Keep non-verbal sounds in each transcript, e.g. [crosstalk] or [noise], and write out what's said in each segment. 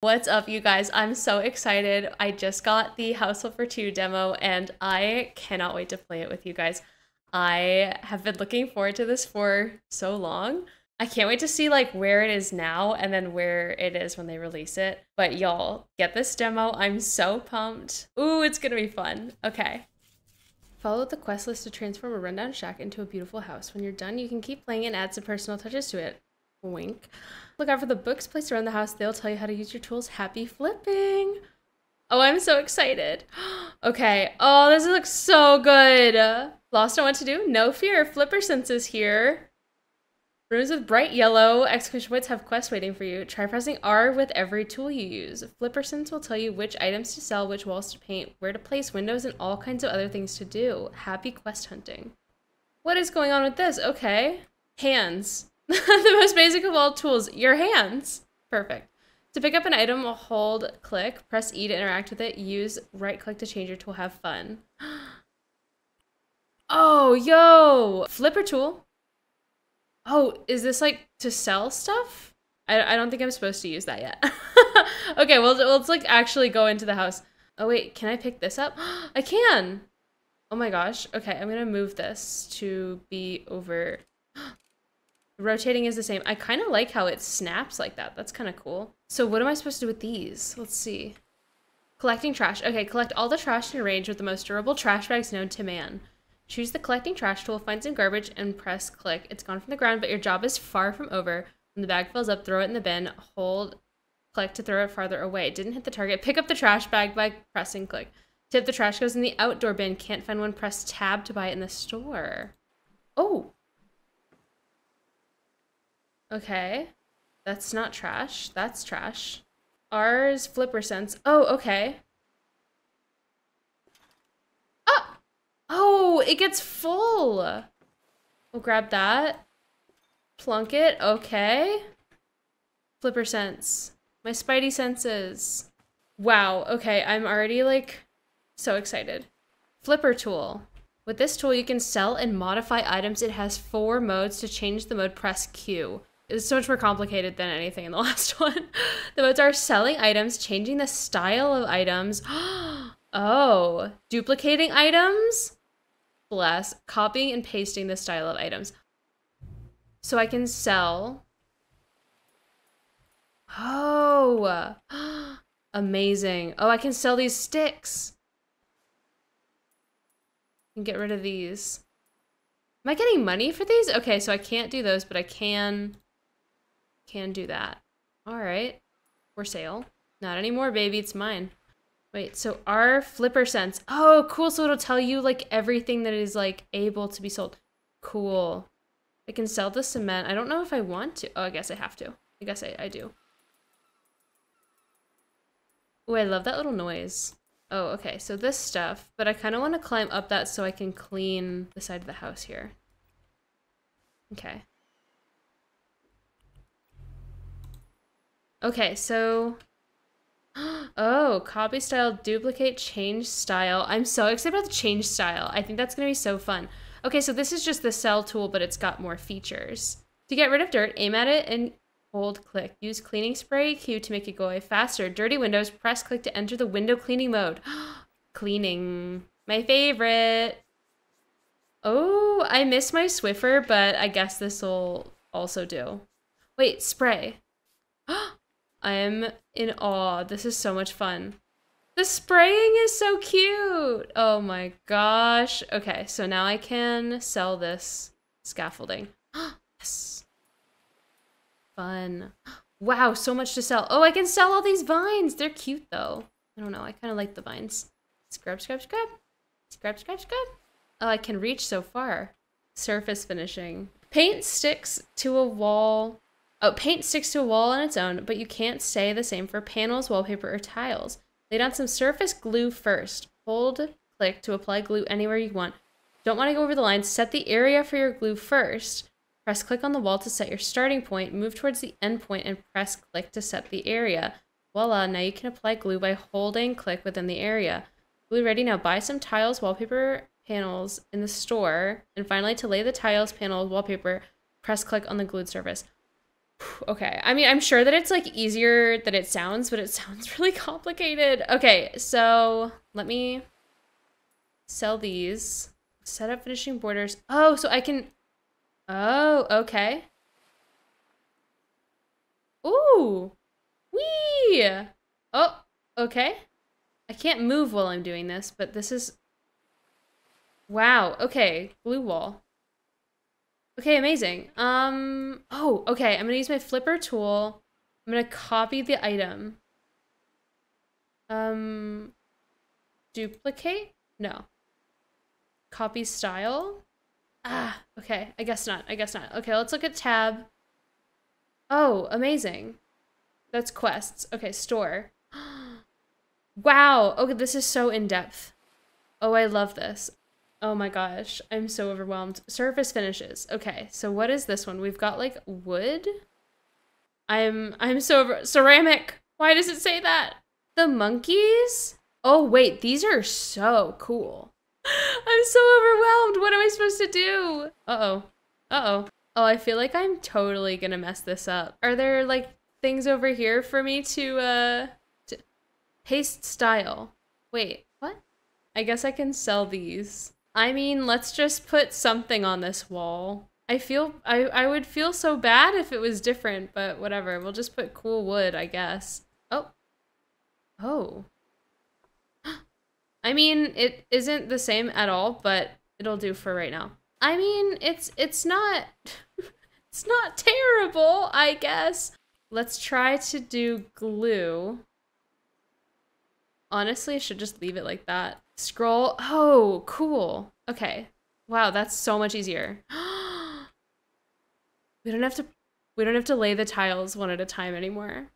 What's up, you guys? I'm so excited. I just got the House for 2 demo and I cannot wait to play it with you guys. I have been looking forward to this for so long. I can't wait to see like where it is now and then where it is when they release it. But y'all, get this demo. I'm so pumped. Ooh, it's gonna be fun. Okay. Follow the quest list to transform a rundown shack into a beautiful house. When you're done, you can keep playing and add some personal touches to it. Wink. Look out for the books placed around the house. They'll tell you how to use your tools. Happy flipping. Oh, I'm so excited. [gasps] okay. Oh, this looks so good. Lost on what to do? No fear. Flipper sense is here. Rooms with bright yellow exclamation points have quests waiting for you. Try pressing R with every tool you use. Flipper sense will tell you which items to sell, which walls to paint, where to place windows, and all kinds of other things to do. Happy quest hunting. What is going on with this? Okay. Hands. [laughs] the most basic of all tools, your hands. Perfect. To pick up an item, hold click, press E to interact with it, use right click to change your tool, have fun. [gasps] Oh, yo! Flipper tool. Oh, is this like to sell stuff? I, I don't think I'm supposed to use that yet. [laughs] okay, well, let's like actually go into the house. Oh wait, can I pick this up? [gasps] I can! Oh my gosh. Okay, I'm gonna move this to be over Rotating is the same. I kind of like how it snaps like that. That's kind of cool. So what am I supposed to do with these? Let's see. Collecting trash. Okay, collect all the trash in a range with the most durable trash bags known to man. Choose the collecting trash tool, find some garbage, and press click. It's gone from the ground, but your job is far from over. When the bag fills up, throw it in the bin. Hold click to throw it farther away. Didn't hit the target. Pick up the trash bag by pressing click. Tip the trash goes in the outdoor bin. Can't find one. Press tab to buy it in the store. Oh, Okay. That's not trash. That's trash. Ours flipper sense. Oh, okay. Oh! Oh, it gets full. We'll grab that. Plunk it. Okay. Flipper sense. My spidey senses. Wow. Okay, I'm already like so excited. Flipper tool. With this tool, you can sell and modify items. It has four modes. To change the mode, press Q. It's so much more complicated than anything in the [laughs] last one. the modes are selling items, changing the style of items. [gasps] oh, duplicating items? Bless. Copying and pasting the style of items. So I can sell. Oh, [gasps] amazing. Oh, I can sell these sticks. And get rid of these. Am I getting money for these? Okay, so I can't do those, but I can can do that. All right. For sale. Not anymore, baby. It's mine. Wait, so our flipper sense. Oh, cool. So it'll tell you like everything that is like able to be sold. Cool. I can sell the cement. I don't know if I want to. Oh, I guess I have to. I guess I, I do. Oh, I love that little noise. Oh, okay. So this stuff, but I kind of want to climb up that so I can clean the side of the house here. Okay. Okay, so... [gasps] Oh, copy style, duplicate, change style. I'm so excited about the change style. I think that's to be so fun. Okay, so this is just the sell tool, but it's got more features. To get rid of dirt, aim at it and hold click. Use cleaning spray Q to make it go away faster. Dirty windows, press click to enter the window cleaning mode. [gasps] cleaning. My favorite. Oh, I miss my Swiffer, but I guess this will also do. Wait, spray. [gasps] I am in awe. This is so much fun. The spraying is so cute. Oh my gosh. Okay, so now I can sell this scaffolding. [gasps] yes. Fun. [gasps] Wow, so much to sell. Oh, I can sell all these vines. They're cute though. I don't know. I kind of like the vines. Scrub, scrub, scrub. Scrub, scrub, scrub. Oh, I can reach so far. Surface finishing. Paint sticks to a wall Oh, paint sticks to a wall on its own, but you can't say the same for panels, wallpaper, or tiles. Lay down some surface glue first. Hold click to apply glue anywhere you want. Don't want to go over the lines. Set the area for your glue first. Press click on the wall to set your starting point. Move towards the end point and press click to set the area. Voila, now you can apply glue by holding click within the area. Glue ready, now buy some tiles, wallpaper, panels in the store. And finally, to lay the tiles, panels, wallpaper, press click on the glued surface. Okay. I mean, I'm sure that it's like easier than it sounds, but it [laughs] sounds really complicated. Okay, so let me sell these. Set up finishing borders. Oh, so I can Oh, okay. Ooh. Wee. Oh, okay. I can't move while I'm doing this, but this is Wow. Okay. Blue wall. Okay, amazing. Um, oh, okay. I'm gonna use my flipper tool. I'm gonna copy the item. Um, duplicate? No. Copy style? Ah, okay. I guess not. I guess not. Okay, let's look at tab. Oh, amazing. That's quests. Okay, store. [gasps] wow. Okay, this is so in-depth. Oh, I love this. Oh my gosh, I'm so overwhelmed. Surface finishes. Okay, so what is this one? We've got like wood. I'm I'm so over ceramic. Why does it say that? The monkeys? Oh wait, these are so cool. [laughs] I'm so overwhelmed. What am I supposed to do? Uh-oh. Uh-oh. Oh, I feel like I'm totally gonna mess this up. Are there like things over here for me to uh to paste style? Wait, what? I guess I can sell these. I mean, let's just put something on this wall. I feel I I would feel so bad if it was different, but whatever. We'll just put cool wood, I guess. Oh. Oh. [gasps] I mean, it isn't the same at all, but it'll do for right now. I mean, it's it's not [laughs] it's not terrible, I guess. Let's try to do glue. Honestly, I should just leave it like that. Scroll. Oh, cool. Okay. Wow, that's so much easier. [gasps] we don't have to we don't have to lay the tiles one at a time anymore.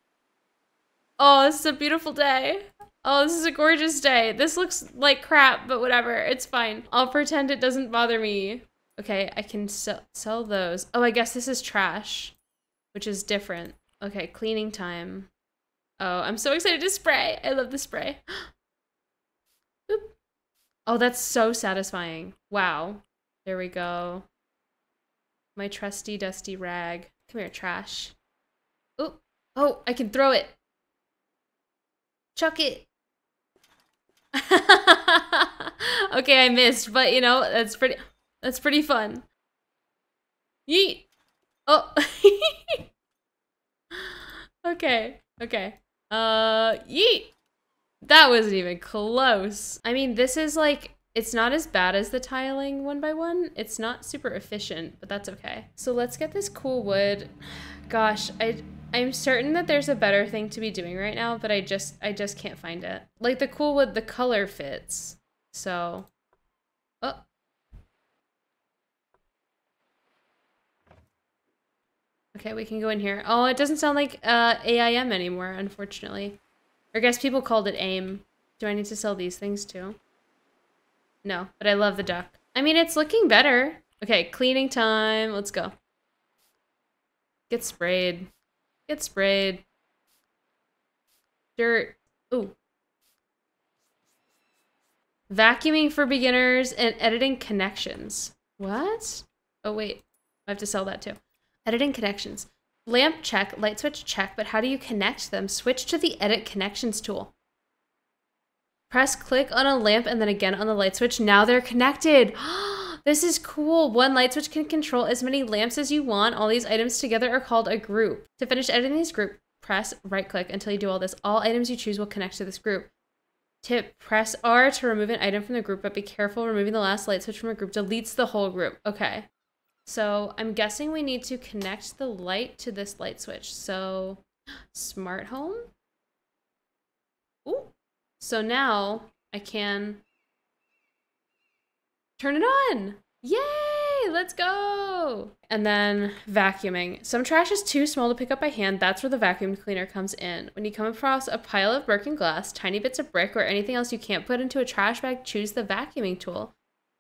Oh, this is a beautiful day. Oh, this is a gorgeous day. This looks like crap, but whatever. It's fine. I'll pretend it doesn't bother me. Okay, I can sell, sell those. Oh, I guess this is trash, which is different. Okay, cleaning time. Oh, I'm so excited to spray. I love the spray. [gasps] Oh, that's so satisfying. Wow. There we go. My trusty dusty rag. Come here, trash. Oh, oh, I can throw it. Chuck it. [laughs] okay, I missed, but you know, that's pretty that's pretty fun. Yeet. Oh. [laughs] okay. Okay. Uh, yeet. That wasn't even close. I mean, this is like, it's not as bad as the tiling one by one. It's not super efficient, but that's okay. So let's get this cool wood. Gosh, I, I'm certain that there's a better thing to be doing right now, but I just, I just can't find it. Like the cool wood, the color fits. So, oh. Okay, we can go in here. Oh, it doesn't sound like uh, AIM anymore, unfortunately. Or I guess people called it AIM. Do I need to sell these things too? No, but I love the duck. I mean, it's looking better. Okay, cleaning time. Let's go. Get sprayed. Get sprayed. Dirt. Ooh. Vacuuming for beginners and editing connections. What? Oh, wait. I have to sell that too. Editing connections. Lamp check, light switch check, but how do you connect them? Switch to the edit connections tool. Press click on a lamp and then again on the light switch. Now they're connected. [gasps] this is cool. One light switch can control as many lamps as you want. All these items together are called a group. To finish editing this group, press right click until you do all this. All items you choose will connect to this group. Tip, press R to remove an item from the group, but be careful removing the last light switch from a group deletes the whole group. Okay. So I'm guessing we need to connect the light to this light switch. So [gasps] smart home. Ooh. So now I can turn it on. Yay, let's go. And then vacuuming. Some trash is too small to pick up by hand. That's where the vacuum cleaner comes in. When you come across a pile of broken glass, tiny bits of brick, or anything else you can't put into a trash bag, choose the vacuuming tool.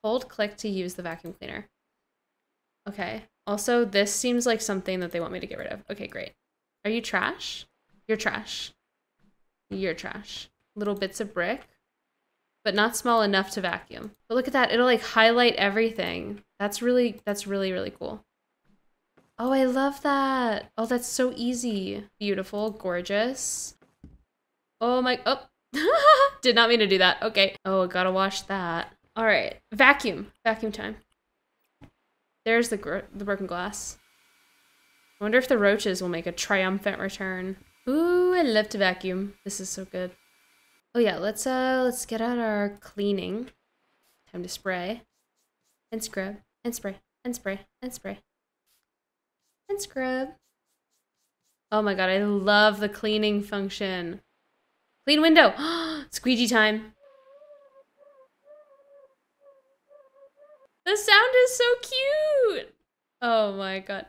Hold click to use the vacuum cleaner. Okay. Also, this seems like something that they want me to get rid of. Okay, great. Are you trash? You're trash. You're trash. Little bits of brick, but not small enough to vacuum. But look at that. It'll like highlight everything. That's really, that's really, really cool. Oh, I love that. Oh, that's so easy. Beautiful, gorgeous. Oh my, oh. [laughs] Did not mean to do that. Okay. Oh, I gotta wash that. All right, vacuum, vacuum time. There's the, the broken glass. I wonder if the roaches will make a triumphant return. Ooh, I love to vacuum. This is so good. Oh yeah, let's uh let's get out our cleaning. Time to spray. And scrub. And spray. And spray. And spray. And scrub. Oh my god, I love the cleaning function. Clean window. [gasps] Squeegee time. The sound is so cute. Oh my god.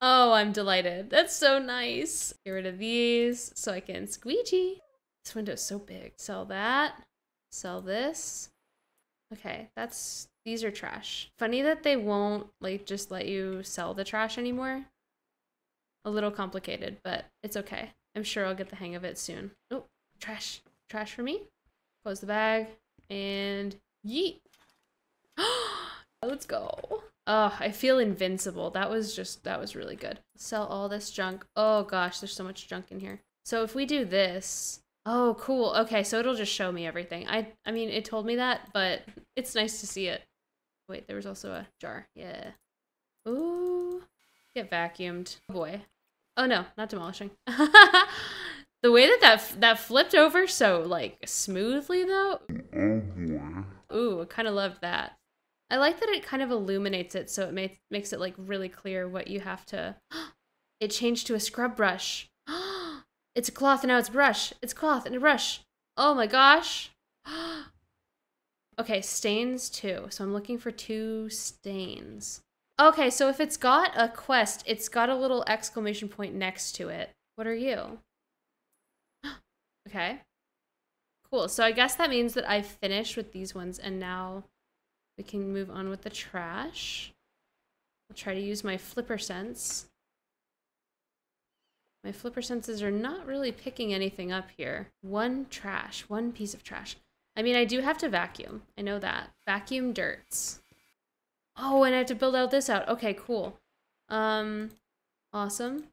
Oh, I'm delighted. That's so nice. Get rid of these so I can squeegee. This window is so big. Sell that. Sell this. Okay, that's these are trash. Funny that they won't like just let you sell the trash anymore. A little complicated, but it's okay. I'm sure I'll get the hang of it soon. Oh, trash. Trash for me. Close the bag and yeet. [gasps] Let's go. Oh, I feel invincible. That was just, that was really good. Sell all this junk. Oh gosh, there's so much junk in here. So if we do this, oh cool. Okay, so it'll just show me everything. I, I mean, it told me that, but it's nice to see it. Wait, there was also a jar. Yeah. Ooh. Get vacuumed. Oh boy. Oh no, not demolishing. [laughs] the way that that, that flipped over so like smoothly though. Oh boy. Ooh, I kind of loved that. I like that it kind of illuminates it so it may- makes it like really clear what you have to. [gasps] it changed to a scrub brush. [gasps] it's a cloth and now it's a brush. It's cloth and a brush. Oh my gosh. [gasps] okay, stains too. So I'm looking for two stains. Okay, so if it's got a quest, it's got a little exclamation point next to it. What are you? Okay. Cool. So I guess that means that I've finished with these ones and now we can move on with the trash. I'll try to use my flipper sense. My flipper senses are not really picking anything up here. One trash, one piece of trash. I mean, I do have to vacuum. I know that. Vacuum dirts. Oh, and I have to build out this out. Okay, cool. Um, awesome.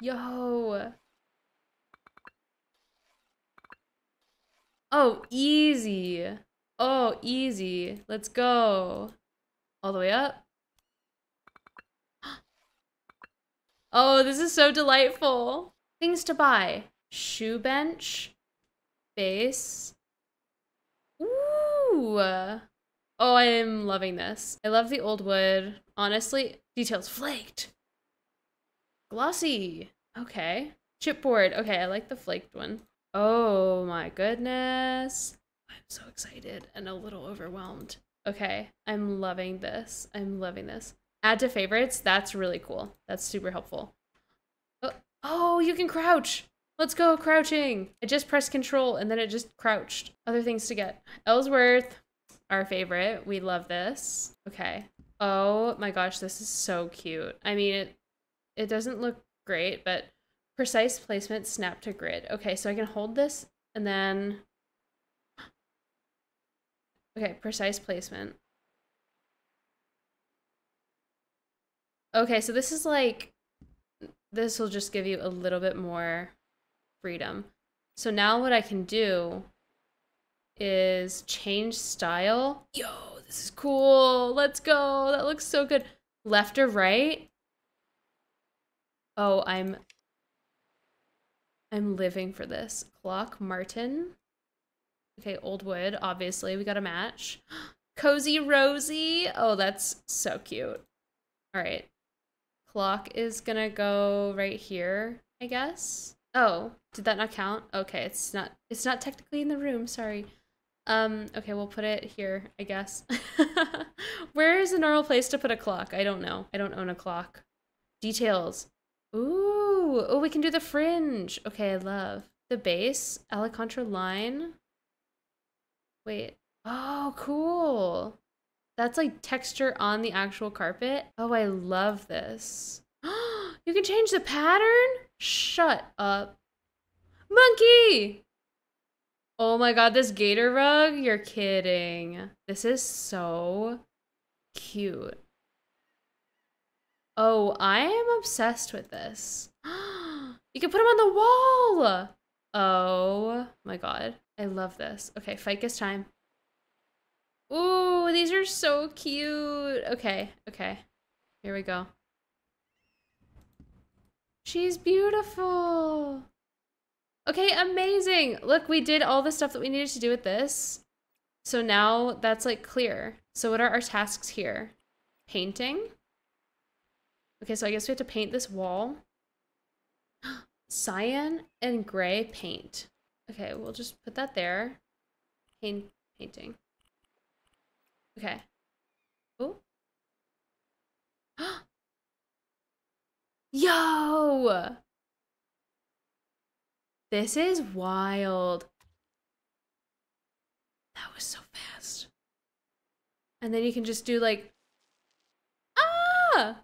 Yo. Oh, easy. Oh, easy. Let's go. All the way up. [gasps] Oh, this is so delightful. Things to buy. Shoe bench. Base. Ooh. Oh, I am loving this. I love the old wood. Honestly, details flaked. Glossy. Okay. Chipboard. Okay, I like the flaked one. Oh my goodness. I'm so excited and a little overwhelmed. Okay, I'm loving this. I'm loving this. Add to favorites. That's really cool. That's super helpful. Oh, oh, you can crouch. Let's go crouching. I just pressed control and then it just crouched. Other things to get. Ellsworth, our favorite. We love this. Okay. Oh my gosh, this is so cute. I mean, it it doesn't look great, but Precise placement, snap to grid. Okay, so I can hold this and then... Okay, precise placement. Okay, so this is like... This will just give you a little bit more freedom. So now what I can do is change style. Yo, this is cool. Let's go. That looks so good. Left or right? Oh, I'm I'm living for this. Clock Martin. Okay, old wood, obviously. We got a match. [gasps] Cozy Rosie. Oh, that's so cute. All right. Clock is gonna go right here, I guess. Oh, did that not count? Okay, it's not it's not technically in the room, sorry. Um, okay, we'll put it here, I guess. [laughs] Where is a normal place to put a clock? I don't know. I don't own a clock. Details. Ooh, oh, we can do the fringe. Okay, I love. The base, Alcantara line. Wait. Oh, cool. That's like texture on the actual carpet. Oh, I love this. [gasps] you can change the pattern? Shut up. Monkey! Oh my god, this gator rug? You're kidding. This is so cute. Oh, I am obsessed with this. [gasps] you can put them on the wall. Oh my god. I love this. Okay, ficus time. Ooh, these are so cute. Okay, okay. Here we go. She's beautiful. Okay, amazing. Look, we did all the stuff that we needed to do with this. So now that's like clear. So what are our tasks here? Painting. Okay, so I guess we have to paint this wall. [gasps] Cyan and gray paint. Okay, we'll just put that there. Paint painting. Okay. Oh. [gasps] Yo! This is wild. That was so fast. And then you can just do like, ah!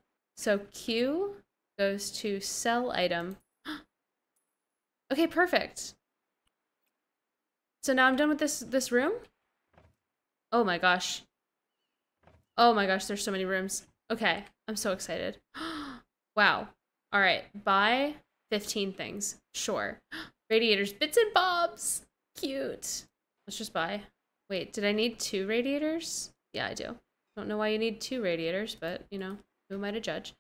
So Q goes to sell item. [gasps] okay, perfect. So now I'm done with this this room. Oh my gosh. Oh my gosh, there's so many rooms. Okay, I'm so excited. [gasps] wow. All right, buy 15 things. Sure. [gasps] Radiators, bits and bobs. Cute. Let's just buy. Wait, did I need two radiators? Yeah, I do. Don't know why you need two radiators, but you know, who am I to judge?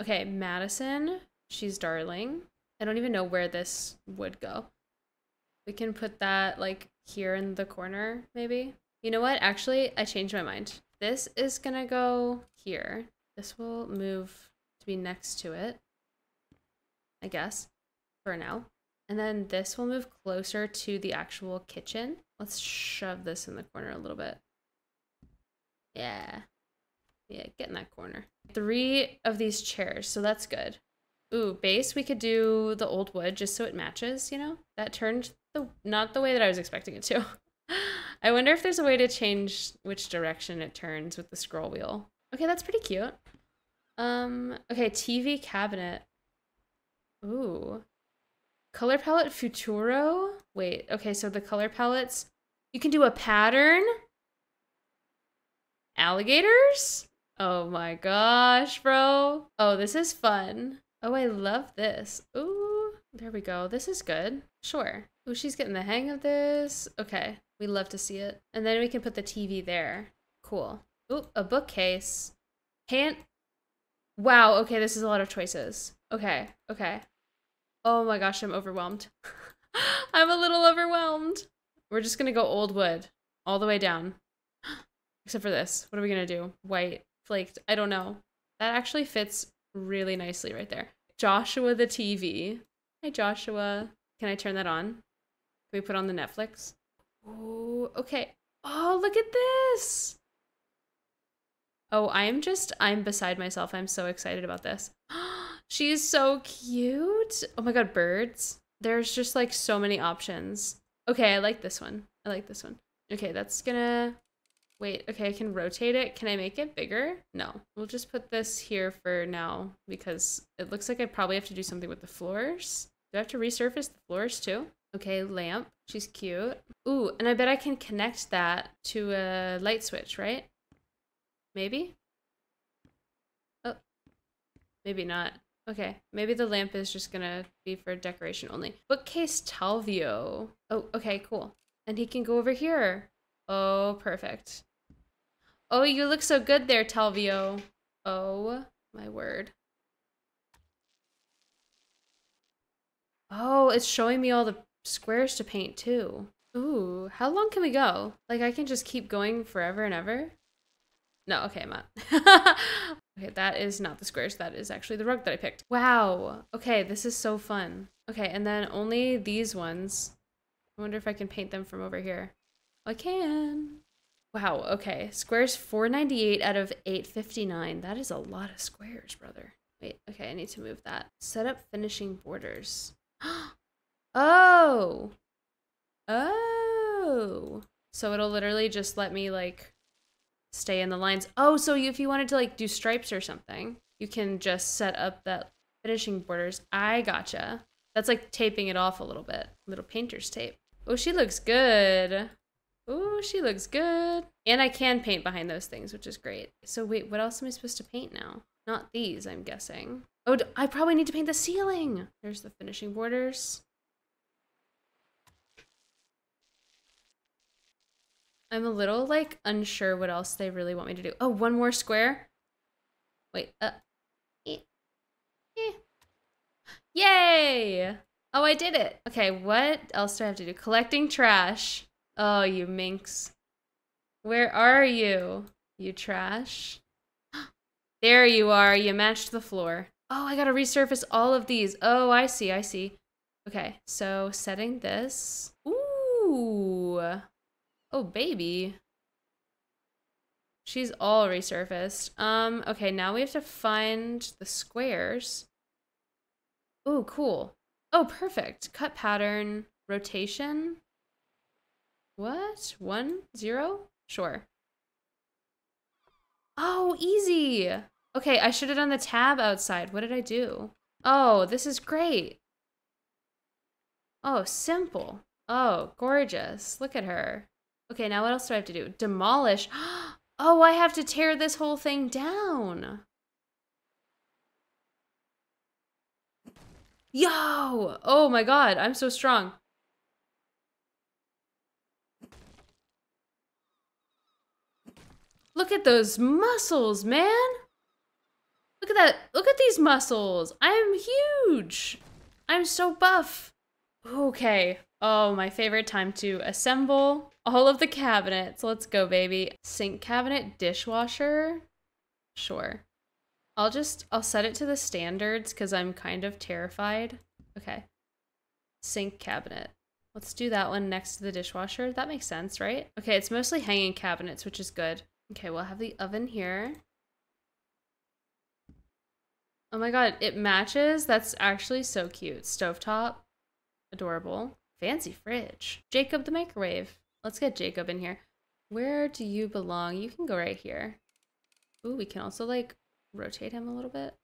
Okay, Madison. She's darling. I don't even know where this would go. We can put that like here in the corner, maybe. You know what? Actually, I changed my mind. This is gonna go here. This will move to be next to it. I guess, for now. And then this will move closer to the actual kitchen. Let's shove this in the corner a little bit. Yeah. Yeah, get in that corner. Three of these chairs, so that's good. Ooh, base, we could do the old wood just so it matches, you know? That turned the not the way that I was expecting it to. [laughs] I wonder if there's a way to change which direction it turns with the scroll wheel. Okay, that's pretty cute. Um, okay, TV cabinet. Ooh. Color palette Futuro? Wait, okay, so the color palettes, you can do a pattern? Alligators? Oh my gosh, bro. Oh, this is fun. Oh, I love this. Ooh, there we go. This is good. Sure. Ooh, she's getting the hang of this. Okay, we love to see it. And then we can put the TV there. Cool. Ooh, a bookcase. Hand. Wow, okay, this is a lot of choices. Okay, okay. Oh my gosh, I'm overwhelmed. [laughs] I'm a little overwhelmed. We're just gonna go old wood all the way down. [gasps] Except for this. What are we gonna do? White, flaked. I don't know. That actually fits really nicely right there. Joshua the TV. Hi, Joshua. Can I turn that on? Can we put on the Netflix? Oh, okay. Oh, look at this. Oh, I'm just, I'm beside myself. I'm so excited about this. [gasps] She's so cute. Oh my god, birds. There's just like so many options. Okay, I like this one. I like this one. Okay, that's gonna... Wait, okay, I can rotate it. Can I make it bigger? No. We'll just put this here for now because it looks like I probably have to do something with the floors. Do I have to resurface the floors too? Okay, lamp. She's cute. Ooh, and I bet I can connect that to a light switch, right? Maybe? Oh, maybe not. Okay, maybe the lamp is just gonna be for decoration only. Bookcase Talvio. Oh, okay, cool. And he can go over here. Oh, perfect. Oh, you look so good there, Talvio. Oh, my word. Oh, it's showing me all the squares to paint too. Ooh, how long can we go? Like I can just keep going forever and ever? No, okay, I'm not. [laughs] okay, that is not the squares. That is actually the rug that I picked. Wow. Okay, this is so fun. Okay, and then only these ones. I wonder if I can paint them from over here. I can. Wow, okay. Squares 498 out of 859. That is a lot of squares, brother. Wait, okay, I need to move that. Set up finishing borders. [gasps] oh! Oh! So it'll literally just let me, like, stay in the lines. Oh, so if you wanted to like do stripes or something, you can just set up that finishing borders. I gotcha. That's like taping it off a little bit. Little painter's tape. Oh, she looks good. Oh, she looks good. And I can paint behind those things, which is great. So wait, what else am I supposed to paint now? Not these, I'm guessing. Oh, I probably need to paint the ceiling. There's the finishing borders. I'm a little like unsure what else they really want me to do. Oh, one more square. Wait, uh, eh, eh. Yay! Oh, I did it. Okay, what else do I have to do? Collecting trash. Oh, you minx. Where are you, you trash? [gasps] there you are. You matched the floor. Oh, I gotta resurface all of these. Oh, I see, I see. Okay, so setting this. Ooh. Oh, baby. She's all resurfaced. Um, okay, now we have to find the squares. Oh, cool. Oh, perfect. Cut pattern, rotation. What? One, zero? Sure. Oh, easy. Okay, I should have done the tab outside. What did I do? Oh, this is great. Oh, simple. Oh, gorgeous. Look at her. Okay, now what else do I have to do? Demolish. [gasps] Oh, I have to tear this whole thing down. Yo! Oh my god, I'm so strong. Look at those muscles, man! Look at that. Look at these muscles. I'm huge. I'm so buff. Okay. Oh, my favorite time to assemble all of the cabinets. Let's go, baby. Sink cabinet, dishwasher. Sure. I'll just, I'll set it to the standards because I'm kind of terrified. Okay. Sink cabinet. Let's do that one next to the dishwasher. That makes sense, right? Okay, it's mostly hanging cabinets, which is good. Okay, we'll have the oven here. Oh my god, it matches? That's actually so cute. Stovetop. Adorable. Fancy fridge. Jacob the microwave. Let's get Jacob in here. Where do you belong? You can go right here. Ooh, we can also like rotate him a little bit.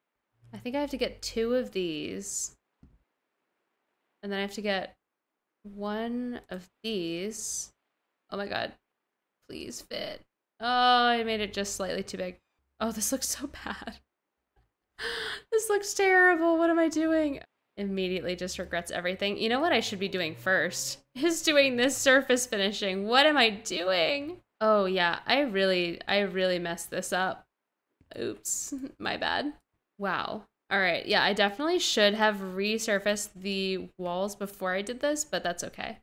I think I have to get two of these. And then I have to get one of these. Oh my god. Please fit. Oh, I made it just slightly too big. Oh, this looks so bad. [laughs] this looks terrible. What am I doing? Immediately just regrets everything. You know what I should be doing first? [laughs] Is doing this surface finishing. What am I doing? Oh yeah, I really, I really messed this up. Oops, [laughs] my bad. Wow. All right, yeah, I definitely should have resurfaced the walls before I did this, but that's okay.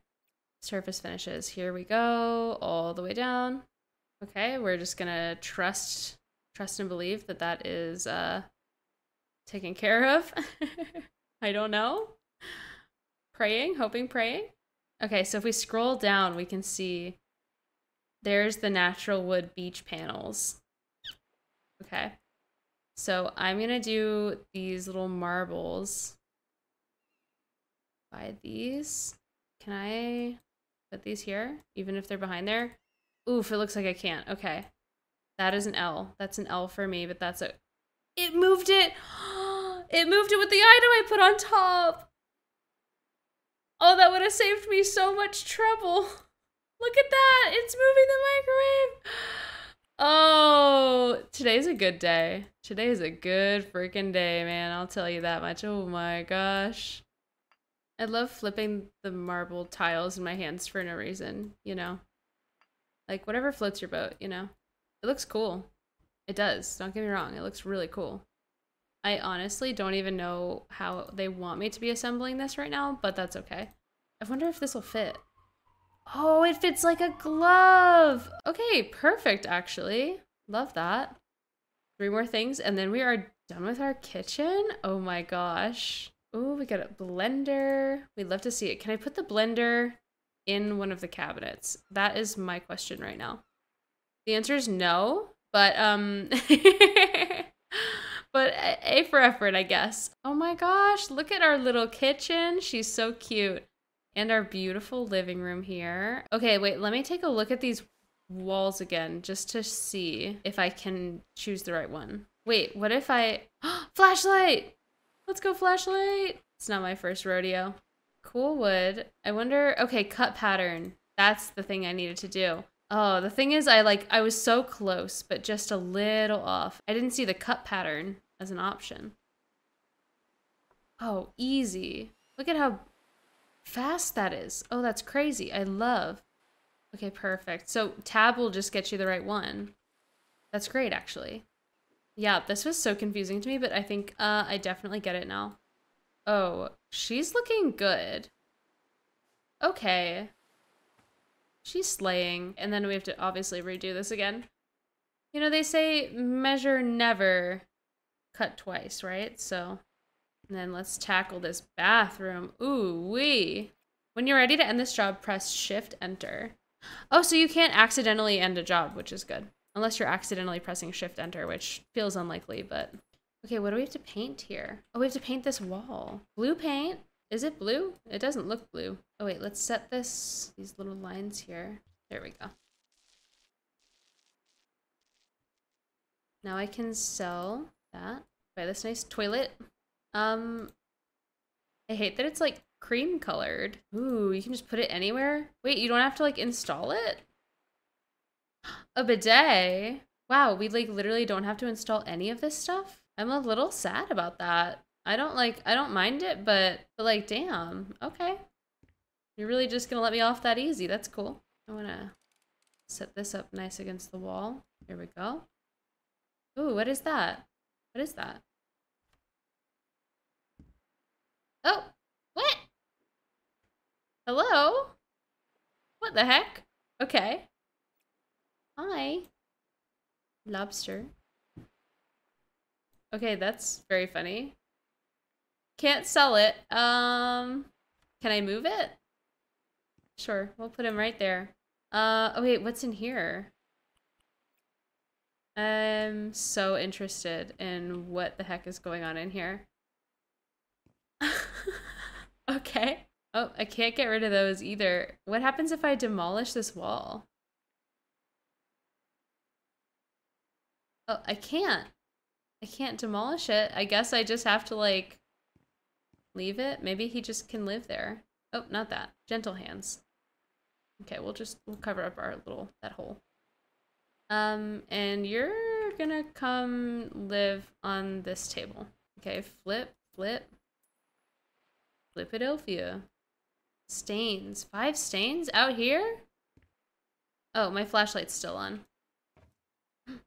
Surface finishes, here we go, all the way down. Okay, we're just gonna trust, trust and believe that that is uh, taken care of. [laughs] I don't know. Praying, hoping, praying. Okay, so if we scroll down, we can see there's the natural wood beech panels. Okay. So I'm going to do these little marbles. Buy these. Can I put these here, even if they're behind there? Oof, it looks like I can't. Okay. That is an L. That's an L for me, but that's a... It moved it! [gasps] It moved it with the item I put on top. Oh, that would have saved me so much trouble. [laughs] Look at that. It's moving the microwave. [gasps] Oh, today's a good day. Today is a good freaking day, man. I'll tell you that much. Oh my gosh. I love flipping the marble tiles in my hands for no reason, you know? Like, whatever floats your boat, you know? It looks cool. It does. Don't get me wrong. It looks really cool. I honestly don't even know how they want me to be assembling this right now, but that's okay. I wonder if this will fit. Oh, it fits like a glove. Okay, perfect, actually. Love that. Three more things, and then we are done with our kitchen. Oh my gosh. Oh, we got a blender. We'd love to see it. Can I put the blender in one of the cabinets? That is my question right now. The answer is no, but um [laughs] but A for effort, I guess. Oh my gosh, look at our little kitchen. She's so cute. And our beautiful living room here. Okay, wait, let me take a look at these walls again just to see if I can choose the right one. Wait, what if I... [gasps] flashlight! Let's go flashlight! It's not my first rodeo. Cool wood. I wonder, okay, cut pattern. That's the thing I needed to do. Oh, the thing is I like, I was so close, but just a little off. I didn't see the cut pattern as an option. Oh, easy. Look at how fast that is. Oh, that's crazy. I love. Okay, perfect. So tab will just get you the right one. That's great, actually. Yeah, this was so confusing to me, but I think uh, I definitely get it now. Oh, she's looking good. Okay. She's slaying. And then we have to obviously redo this again. You know, they say measure never, cut twice, right? So, and then let's tackle this bathroom. Ooh, wee. When you're ready to end this job, press shift enter. Oh, so you can't accidentally end a job, which is good. Unless you're accidentally pressing shift enter, which feels unlikely, but... Okay, what do we have to paint here? Oh, we have to paint this wall. Blue paint? Is it blue? It doesn't look blue. Oh wait, let's set this, these little lines here. There we go. Now I can sell that. Buy this nice toilet. Um, I hate that it's like cream colored. Ooh, you can just put it anywhere. Wait, you don't have to like install it? A bidet? Wow, we like literally don't have to install any of this stuff? I'm a little sad about that. I don't like, I don't mind it, but, but like, damn, okay. You're really just gonna let me off that easy. That's cool. I wanna set this up nice against the wall. Here we go. Ooh, what is that? What is that? Oh, what? Hello? What the heck? Okay. Hi. Lobster. Okay, that's very funny. Can't sell it. Um, can I move it? Sure, we'll put him right there. Uh, oh wait, what's in here? I'm so interested in what the heck is going on in here. [laughs] okay. Oh, I can't get rid of those either. What happens if I demolish this wall? Oh, I can't. I can't demolish it. I guess I just have to like leave it. Maybe he just can live there. Oh, not that. Gentle hands. Okay, we'll just we'll cover up our little that hole. Um, and you're gonna come live on this table. Okay, flip, flip. Flipadelphia. Stains. Five stains out here? Oh, my flashlight's still on. [gasps]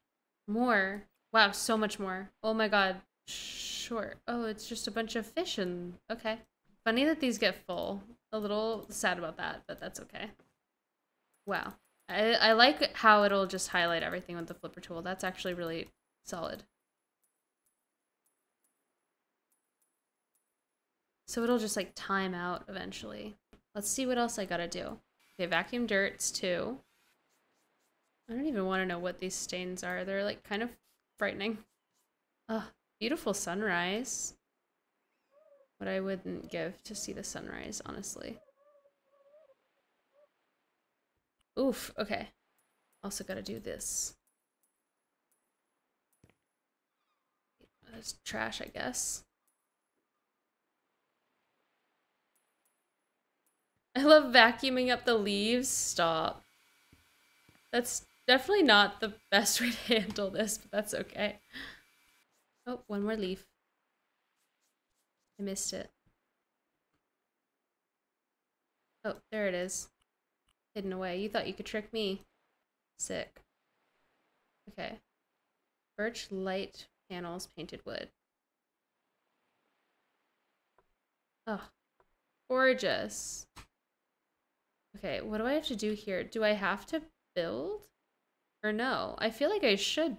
More. Wow, so much more. Oh my god. Sure. Oh, it's just a bunch of fish and... Okay. Funny that these get full. A little sad about that, but that's okay. Wow. I, I like how it'll just highlight everything with the flipper tool. That's actually really solid. So it'll just like time out eventually. Let's see what else I gotta do. Okay, vacuum dirts too. I don't even want to know what these stains are. They're like kind of frightening. Oh, beautiful sunrise. What I wouldn't give to see the sunrise, honestly. Oof, okay. Also gotta do this. That's trash, I guess. I love vacuuming up the leaves. Stop. That's definitely not the best [laughs] way to handle this, but that's okay. Oh, one more leaf. I missed it. Oh, there it is. Hidden away. You thought you could trick me. Sick. Okay. Birch light panels, painted wood. Oh, gorgeous. Okay, what do I have to do here? Do I have to build? Or no? I feel like I should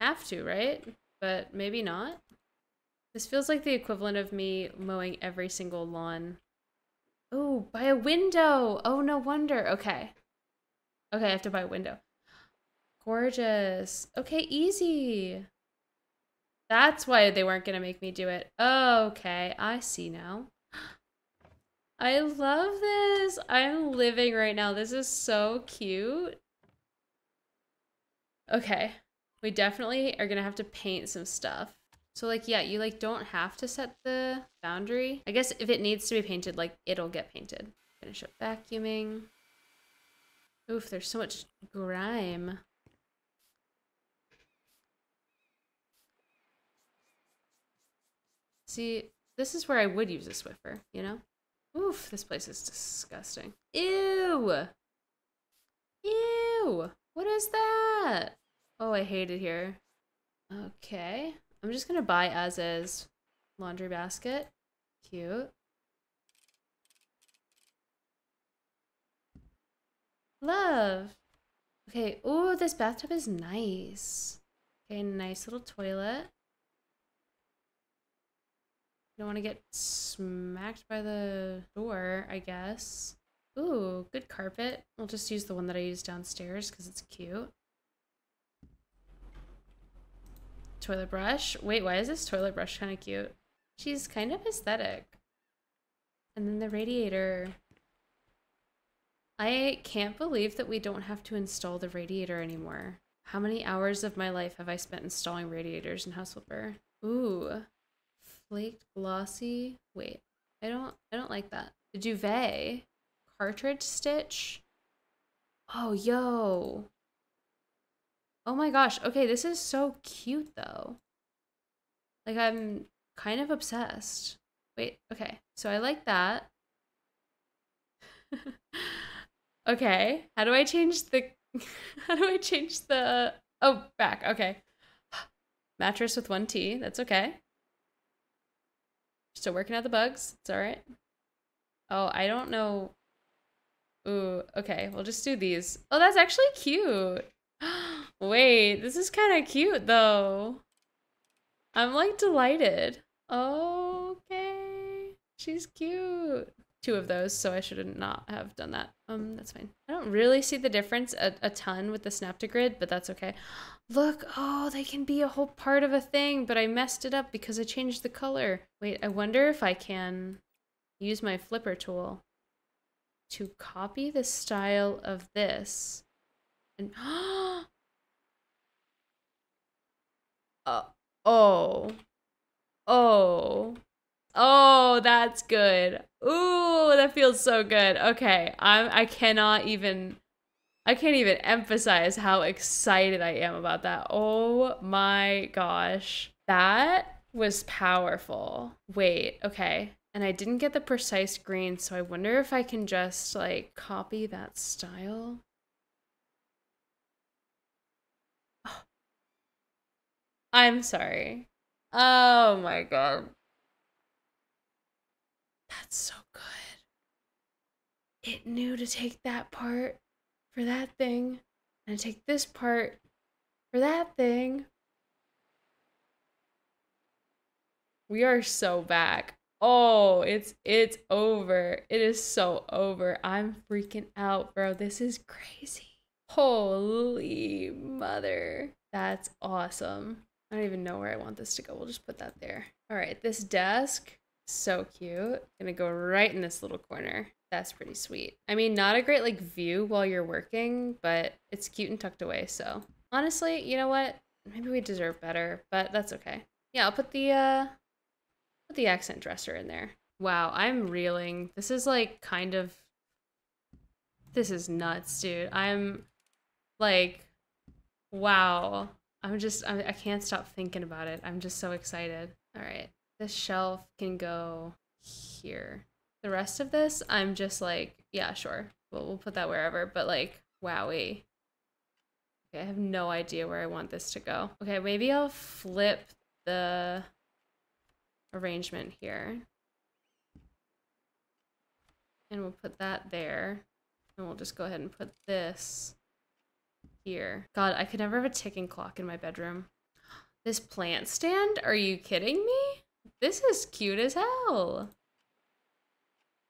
have to, right? But maybe not. This feels like the equivalent of me mowing every single lawn. Oh, buy a window! Oh, no wonder. Okay. Okay, I have to buy a window. Gorgeous. Okay, easy. That's why they weren't going to make me do it. Okay, I see now. [gasps] I love this. I'm living right now. This is so cute. Okay. We definitely are to have to paint some stuff. So like, yeah, you like don't have to set the boundary. I guess if it needs to be painted, like it'll get painted. Finish up vacuuming. Oof, there's so much grime. See, this is where I would use a Swiffer, you know? Oof, this place is disgusting. Ew! Ew! What is that? Oh, I hate it here. Okay. I'm just gonna buy as is laundry basket. Cute. Love. Okay. Oh, this bathtub is nice. Okay, nice little toilet. Don't want to get smacked by the door, I guess. Ooh, good carpet. I'll just use the one that I used downstairs because it's cute. Toilet brush. Wait, why is this toilet brush kind of cute? She's kind of aesthetic. And then the radiator. I can't believe that we don't have to install the radiator anymore. How many hours of my life have I spent installing radiators in House Flipper? Ooh. Flaked glossy. Wait, I don't I don't like that. The duvet. Cartridge stitch. Oh, yo. Oh my gosh. Okay, this is so cute though. Like I'm kind of obsessed. Wait, okay. So I like that. [laughs] okay. How do I change the [laughs] How do I change the Oh, back. Okay. [gasps] Mattress with one T. That's okay. Still working out the bugs. It's all right. Oh, I don't know. Ooh, okay. We'll just do these. Oh, that's actually cute. Wait, this is kind of cute though. I'm like delighted. Okay. She's cute. Two of those, so I should not have done that. Um, that's fine. I don't really see the difference a, a ton with the Snap-to-Grid, but that's okay. Look, oh, they can be a whole part of a thing, but I messed it up because I changed the color. Wait, I wonder if I can use my flipper tool to copy the style of this. And [gasps] Uh, oh. Oh. Oh, that's good. Ooh, that feels so good. Okay, I'm I cannot even I can't even emphasize how excited I am about that. Oh my gosh. That was powerful. Wait, okay. And I didn't get the precise green, so I wonder if I can just like copy that style. I'm sorry. Oh my god. That's so good. It knew to take that part for that thing and take this part for that thing. We are so back. Oh, it's it's over. It is so over. I'm freaking out, bro. This is crazy. Holy mother. That's awesome. I don't even know where I want this to go. We'll just put that there. All right, this desk, so cute. Gonna go right in this little corner. That's pretty sweet. I mean, not a great like view while you're working, but it's cute and tucked away. So honestly, you know what? Maybe we deserve better, but that's okay. Yeah, I'll put the uh, put the accent dresser in there. Wow, I'm reeling. This is like kind of. This is nuts, dude. I'm like, wow. I'm just, I, I can't stop thinking about it. I'm just so excited. All right, this shelf can go here. The rest of this, I'm just like, yeah, sure. We'll, we'll put that wherever, but like, wowie. Okay, I have no idea where I want this to go. Okay, maybe I'll flip the arrangement here. And we'll put that there. And we'll just go ahead and put this here. God, I could never have a ticking clock in my bedroom. This plant stand? Are you kidding me? This is cute as hell.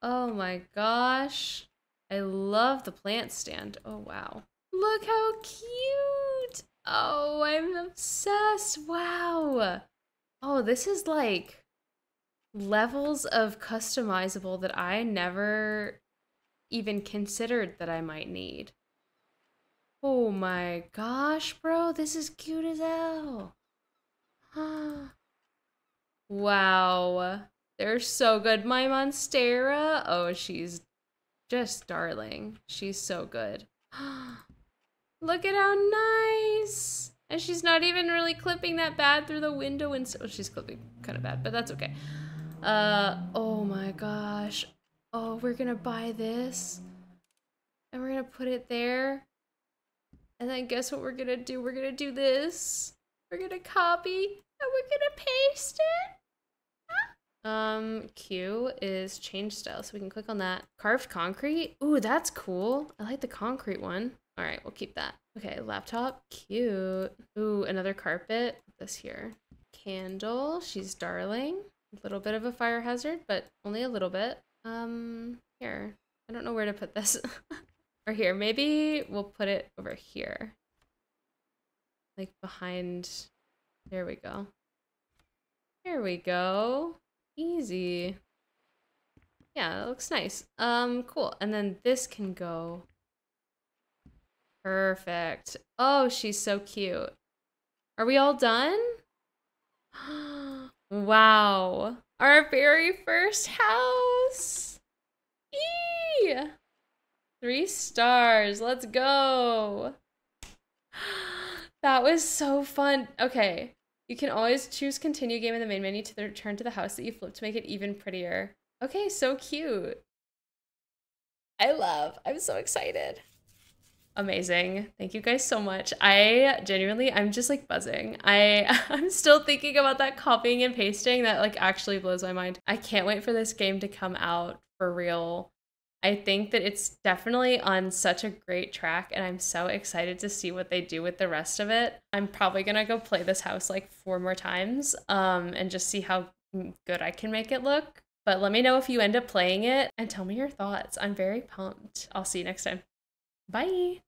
Oh my gosh. I love the plant stand. Oh, wow. Look how cute. Oh, I'm obsessed. Wow. Oh, this is like levels of customizable that I never even considered that I might need. Oh my gosh, bro, this is cute as hell. [gasps] Wow. They're so good. My Monstera. Oh, she's just darling. She's so good. [gasps] Look at how nice. And she's not even really clipping that bad through the window and so oh, she's clipping kind of bad, but that's okay. Uh, oh my gosh. Oh, we're gonna buy this. And we're gonna put it there. And then guess what we're gonna do? We're gonna do this. We're gonna copy and we're gonna paste it. Um, Q is change style, so we can click on that. Carved concrete? Ooh, that's cool. I like the concrete one. All right, we'll keep that. Okay, laptop, cute. Ooh, another carpet. This here. Candle, she's darling. A little bit of a fire hazard, but only a little bit. Um, here. I don't know where to put this. [laughs] or here, maybe we'll put it over here. Like behind, there we go. There we go. Easy. Yeah, it looks nice. Um, cool. And then this can go Perfect. Oh, she's so cute. Are we all done? [gasps] wow. Our very first house. Three stars. Let's go. That was so fun. Okay. You can always choose continue game in the main menu to return to the house that you flipped to make it even prettier. Okay, so cute. I love. I'm so excited amazing thank you guys so much i genuinely i'm just like buzzing i [laughs] i'm still thinking about that copying and pasting that like actually blows my mind i can't wait for this game to come out for real i think that it's definitely on such a great track and i'm so excited to see what they do with the rest of it. I'm probably gonna go play this house like four more times um and just see how good i can make it look. But let me know if you end up playing it and tell me your thoughts. I'm very pumped. I'll see you next time. Bye.